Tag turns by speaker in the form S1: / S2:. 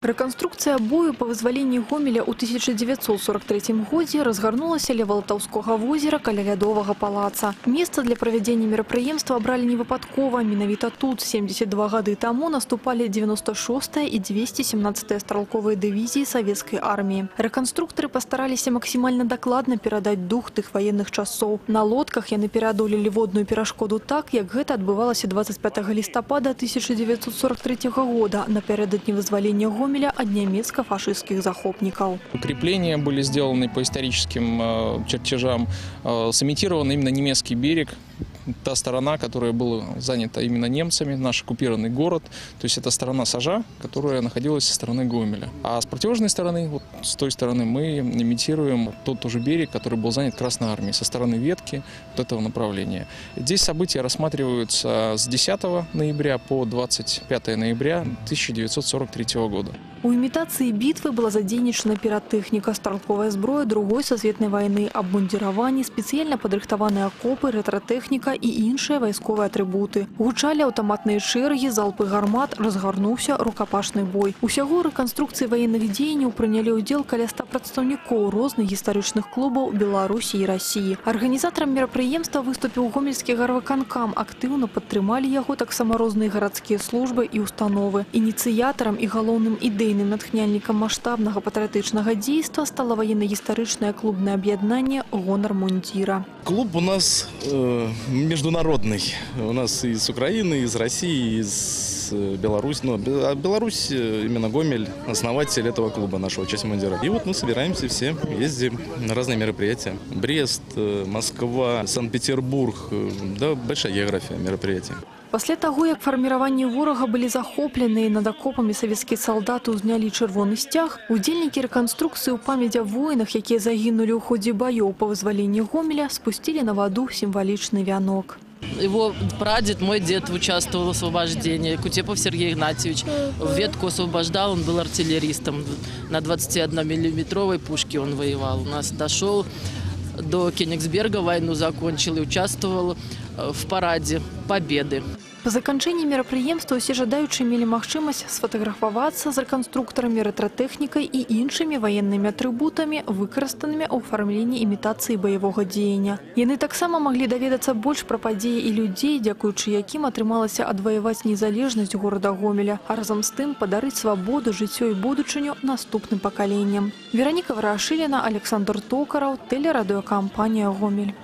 S1: Рэканструкцыя бою па вызваленні Гомеля ў 1943 годзе разгарнулася ля Валтаўскога возера каля лядовага палаца. Месца для правядзення мерапрыемства абралі не выпадкова. Менавіта тут 72 гады таму наступалі 96 і 217 стралковыя дывізіі савецкай арміі. Рэканструктары пастараліся максімальна дакладна перадаць дух тых ваенных часоў. На лодках яны пераадолелі водную перашкоду так, як гэта адбывалася 25 лістапада 1943 года напярэдадні вызвалення Гомеля Гомеля от немецко-фашистских захопников.
S2: Укрепления были сделаны по историческим э, чертежам, э, сымитирован именно немецкий берег, та сторона, которая была занята именно немцами, наш оккупированный город. То есть это сторона Сажа, которая находилась со стороны Гомеля. А с противоположной стороны, вот с той стороны, мы имитируем тот тоже берег, который был занят Красной Армией, со стороны ветки вот этого направления. Здесь события рассматриваются с 10 ноября по 25 ноября 1943 года.
S1: У імітацыі бітвы была задзейнічана піратэхніка, стралковая зброя другой сусветнай вайны, абмундзіраванні, спецыяльна падрыхтаваныя акопы, рэтратэхніка і іншыя вайсковыя атрыбуты. Гучалі аўтаматныя чэргі, залпы гармат, разгарнуўся рукапашны бой. Усяго рэканструкцыі ваенных дзеянняў прынялі ўдзел каля 100 прадстаўнікоў розных гістарычных клубаў Беларусі і Расіі. Арганізатарам мерапрыемства выступіў гомельскі гарваканкам, актыўна падтрымалі яго таксама розныя гарадскія службы і установы. Ініцыятарам і галоўным ідэям ідэйным натхняльнікам маштабнага патрыятычнага дзейства стала военно-гістарычнае клубное объединение «Гонор мундира».
S3: Клуб у нас э, международный. У нас из Украины, из России, из э, Беларуси. Но ну, Беларусь, э, именно Гомель, основатель этого клуба, нашего часть мундира. И вот мы собираемся все, ездим на разные мероприятия. Брест, э, Москва, Санкт-Петербург. Да, большая география мероприятий.
S1: Пасля таго, як фарміраванні ворага былі захопленыя над акопамі савецкія салдаты ўзнялі чырвоны сцяг, удзельнікі рэканструкцыі ў памяць о воінах, якія загінулі ў ходзе баёў па вызваленні Гомеля, спусцілі на ваду сімвалічны вянок.
S4: Его прадед, мой дед, участвовал в освобождении. Кутепов Сергей Игнатьевич ветку освобождал, он был артиллеристом. На 21-миллиметровой пушке он воевал. У нас дошел до Кенигсберга, войну закончил и участвовал э, в параде Победы.
S1: По заканчэнні мерапрыемства ўсе жадаючыя мелі магчымасць сфатаграфавацца з рэканструктарамі рэтратэхнікай і іншымі ваеннымі атрыбутамі, выкарыстанымі ў афармленні імітацыі баявога дзеяння. Яны таксама маглі даведацца больш пра падзеі і людзей, дзякуючы якім атрымалася адваяваць незалежнасць горада Гомеля, а разам з тым падарыць свабоду, жыццё і будучыню наступным пакаленням. Вераніка Варашыліна, Александр Токараў, тэлерадыёкампанія Гомель.